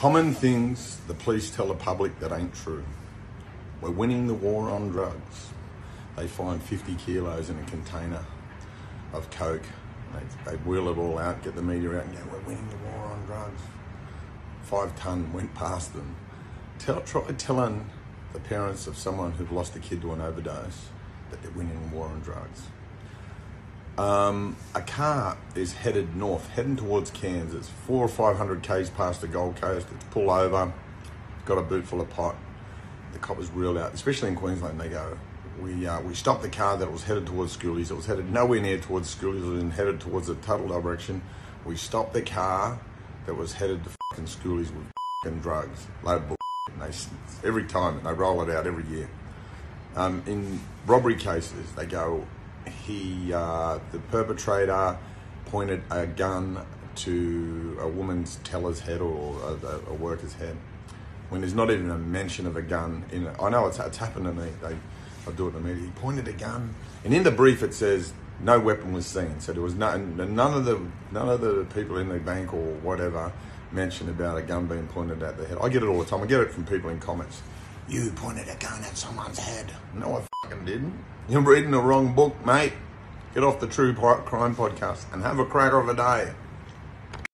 Common things the police tell the public that ain't true. We're winning the war on drugs. They find 50 kilos in a container of coke. They, they wheel it all out, get the media out, and go, "We're winning the war on drugs." Five ton went past them. Tell, try telling the parents of someone who've lost a kid to an overdose that they're winning the war on drugs. Um, a car is headed north, heading towards Kansas. Four or five hundred k's past the Gold Coast. It's pull over, got a boot full of pot. The cop was reeled out, especially in Queensland. They go, we uh, we stopped the car that was headed towards schoolies. It was headed nowhere near towards schoolies. It was headed towards the total direction. We stopped the car that was headed to fucking schoolies with fucking drugs, load bull. And they every time they roll it out every year. Um, in robbery cases, they go, he, uh, the perpetrator, pointed a gun to a woman's teller's head or a, a, worker's head when there's not even a mention of a gun in it. I know it's, it's happened to me. They, I do it immediately. He pointed a gun, and in the brief it says no weapon was seen. So there was no, none of the none of the people in the bank or whatever mentioned about a gun being pointed at their head. I get it all the time. I get it from people in comments. You pointed a gun at someone's head. No, I fucking didn't. You're reading the wrong book, mate. Get off the True Crime podcast and have a cracker of a day.